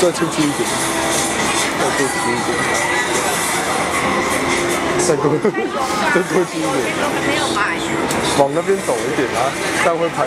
再出去一点，再多轻一点，再多，再多一点。往那边走一点啊，这样会拍。